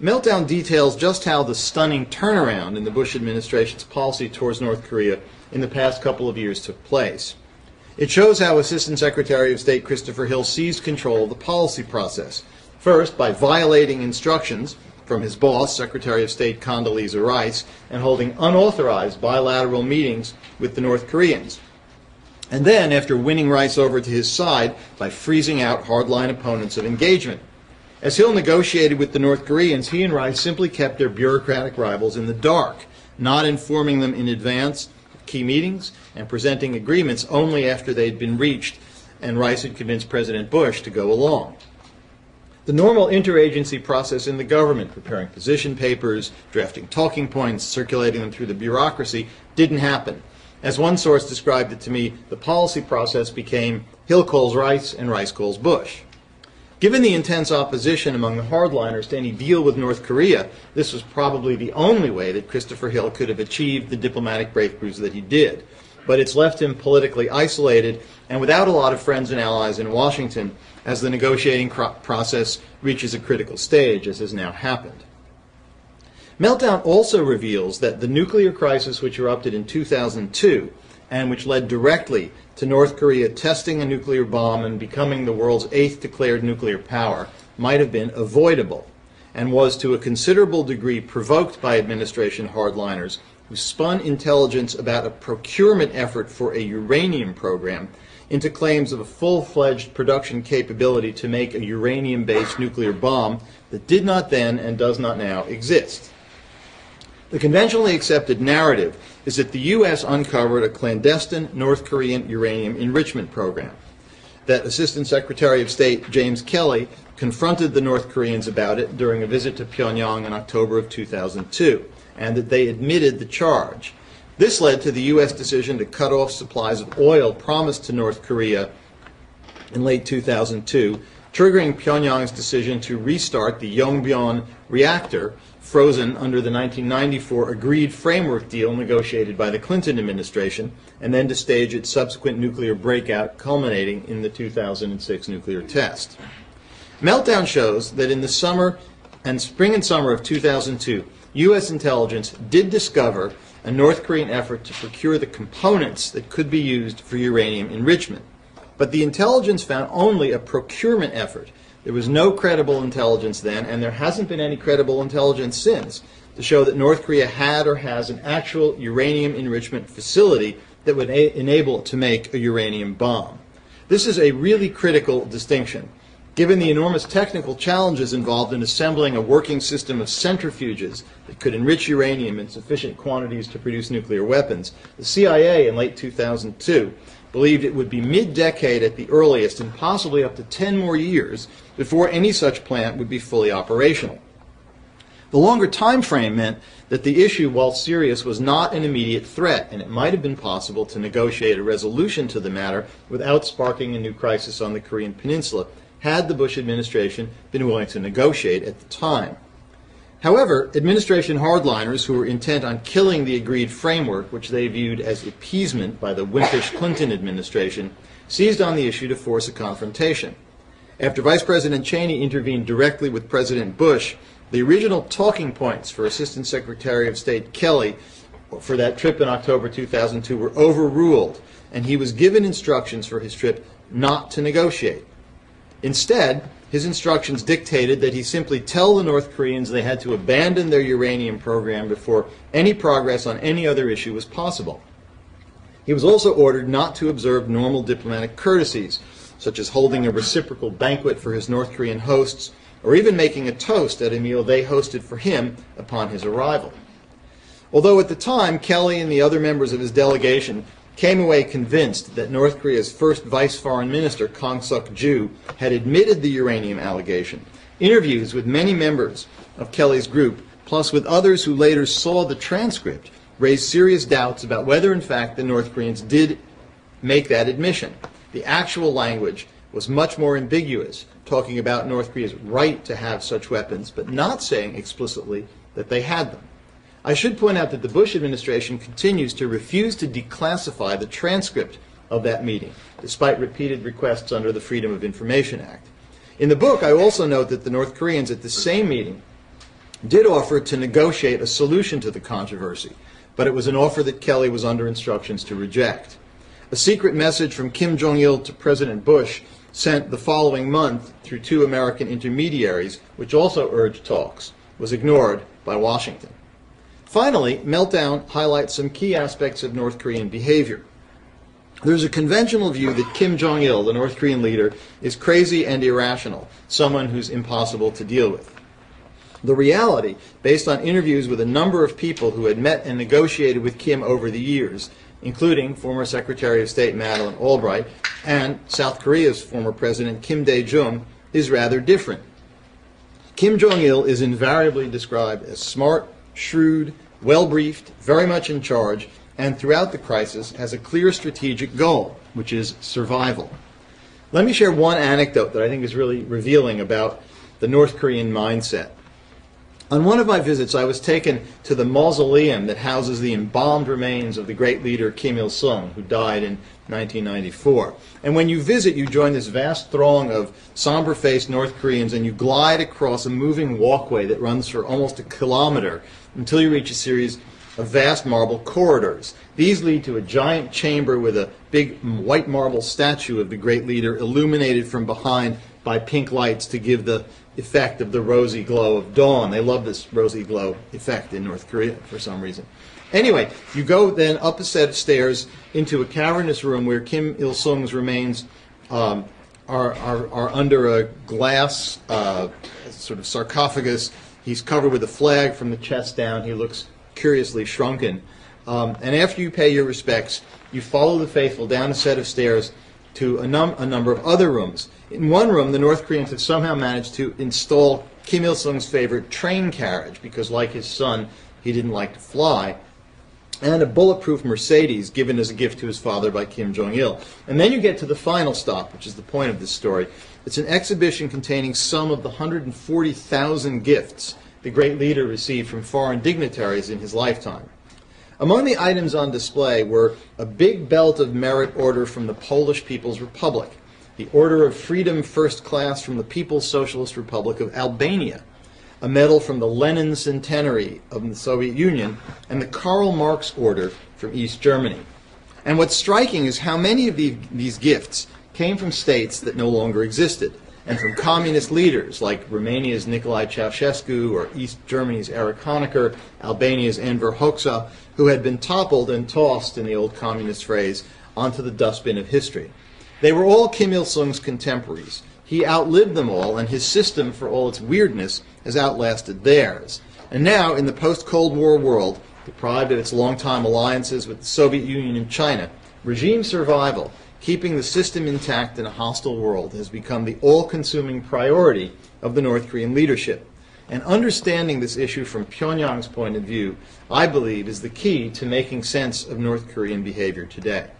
Meltdown details just how the stunning turnaround in the Bush administration's policy towards North Korea in the past couple of years took place. It shows how Assistant Secretary of State Christopher Hill seized control of the policy process, first by violating instructions from his boss, Secretary of State Condoleezza Rice, and holding unauthorized bilateral meetings with the North Koreans. And then, after winning Rice over to his side, by freezing out hardline opponents of engagement. As Hill negotiated with the North Koreans, he and Rice simply kept their bureaucratic rivals in the dark, not informing them in advance of key meetings and presenting agreements only after they'd been reached and Rice had convinced President Bush to go along. The normal interagency process in the government, preparing position papers, drafting talking points, circulating them through the bureaucracy, didn't happen. As one source described it to me, the policy process became Hill calls Rice and Rice calls Bush. Given the intense opposition among the hardliners to any deal with North Korea, this was probably the only way that Christopher Hill could have achieved the diplomatic breakthroughs that he did. But it's left him politically isolated and without a lot of friends and allies in Washington as the negotiating process reaches a critical stage, as has now happened. Meltdown also reveals that the nuclear crisis which erupted in 2002 and which led directly to North Korea testing a nuclear bomb and becoming the world's eighth declared nuclear power might have been avoidable and was to a considerable degree provoked by administration hardliners who spun intelligence about a procurement effort for a uranium program into claims of a full-fledged production capability to make a uranium-based nuclear bomb that did not then and does not now exist. The conventionally accepted narrative is that the U.S. uncovered a clandestine North Korean uranium enrichment program, that Assistant Secretary of State James Kelly confronted the North Koreans about it during a visit to Pyongyang in October of 2002, and that they admitted the charge. This led to the U.S. decision to cut off supplies of oil promised to North Korea in late 2002, triggering Pyongyang's decision to restart the Yongbyon reactor frozen under the 1994 agreed framework deal negotiated by the Clinton administration, and then to stage its subsequent nuclear breakout, culminating in the 2006 nuclear test. Meltdown shows that in the summer and spring and summer of 2002, U.S. intelligence did discover a North Korean effort to procure the components that could be used for uranium enrichment. But the intelligence found only a procurement effort there was no credible intelligence then, and there hasn't been any credible intelligence since to show that North Korea had or has an actual uranium enrichment facility that would a- enable it to make a uranium bomb. This is a really critical distinction. Given the enormous technical challenges involved in assembling a working system of centrifuges that could enrich uranium in sufficient quantities to produce nuclear weapons, the CIA in late 2002 believed it would be mid-decade at the earliest and possibly up to 10 more years before any such plant would be fully operational. The longer time frame meant that the issue, while serious, was not an immediate threat, and it might have been possible to negotiate a resolution to the matter without sparking a new crisis on the Korean Peninsula, had the Bush administration been willing to negotiate at the time. However, administration hardliners who were intent on killing the agreed framework, which they viewed as appeasement by the wimpish Clinton administration, seized on the issue to force a confrontation. After Vice President Cheney intervened directly with President Bush, the original talking points for Assistant Secretary of State Kelly for that trip in October 2002 were overruled, and he was given instructions for his trip not to negotiate. Instead, his instructions dictated that he simply tell the North Koreans they had to abandon their uranium program before any progress on any other issue was possible. He was also ordered not to observe normal diplomatic courtesies, such as holding a reciprocal banquet for his North Korean hosts, or even making a toast at a meal they hosted for him upon his arrival. Although at the time Kelly and the other members of his delegation came away convinced that North Korea's first vice foreign minister, Kang Suk Ju, had admitted the uranium allegation. Interviews with many members of Kelly's group, plus with others who later saw the transcript, raised serious doubts about whether, in fact, the North Koreans did make that admission. The actual language was much more ambiguous, talking about North Korea's right to have such weapons, but not saying explicitly that they had them. I should point out that the Bush administration continues to refuse to declassify the transcript of that meeting, despite repeated requests under the Freedom of Information Act. In the book, I also note that the North Koreans at the same meeting did offer to negotiate a solution to the controversy, but it was an offer that Kelly was under instructions to reject. A secret message from Kim Jong il to President Bush sent the following month through two American intermediaries, which also urged talks, was ignored by Washington. Finally, Meltdown highlights some key aspects of North Korean behavior. There's a conventional view that Kim Jong il, the North Korean leader, is crazy and irrational, someone who's impossible to deal with. The reality, based on interviews with a number of people who had met and negotiated with Kim over the years, including former Secretary of State Madeleine Albright and South Korea's former President Kim Dae-jung, is rather different. Kim Jong-il is invariably described as smart, shrewd, well-briefed, very much in charge, and throughout the crisis has a clear strategic goal, which is survival. Let me share one anecdote that I think is really revealing about the North Korean mindset. On one of my visits, I was taken to the mausoleum that houses the embalmed remains of the great leader Kim Il sung, who died in 1994. And when you visit, you join this vast throng of somber faced North Koreans and you glide across a moving walkway that runs for almost a kilometer until you reach a series of vast marble corridors. These lead to a giant chamber with a big white marble statue of the great leader illuminated from behind by pink lights to give the effect of the rosy glow of dawn. They love this rosy glow effect in North Korea for some reason. Anyway, you go then up a set of stairs into a cavernous room where Kim Il sung's remains um, are, are, are, under a glass uh, sort of sarcophagus. He's covered with a flag from the chest down. He looks curiously shrunken. Um, and after you pay your respects, you follow the faithful down a set of stairs to a, num- a number of other rooms. In one room, the North Koreans have somehow managed to install Kim Il sung's favorite train carriage because, like his son, he didn't like to fly, and a bulletproof Mercedes given as a gift to his father by Kim Jong il. And then you get to the final stop, which is the point of this story. It's an exhibition containing some of the 140,000 gifts the great leader received from foreign dignitaries in his lifetime. Among the items on display were a big belt of merit order from the Polish People's Republic, the Order of Freedom First Class from the People's Socialist Republic of Albania, a medal from the Lenin Centenary of the Soviet Union, and the Karl Marx Order from East Germany. And what's striking is how many of these gifts came from states that no longer existed and from communist leaders like Romania's Nicolae Ceausescu or East Germany's Erich Honecker, Albania's Enver Hoxha, who had been toppled and tossed, in the old communist phrase, onto the dustbin of history. They were all Kim Il sung's contemporaries. He outlived them all, and his system, for all its weirdness, has outlasted theirs. And now, in the post Cold War world, deprived of its longtime alliances with the Soviet Union and China, regime survival keeping the system intact in a hostile world has become the all consuming priority of the North Korean leadership. And understanding this issue from Pyongyang's point of view, I believe, is the key to making sense of North Korean behavior today.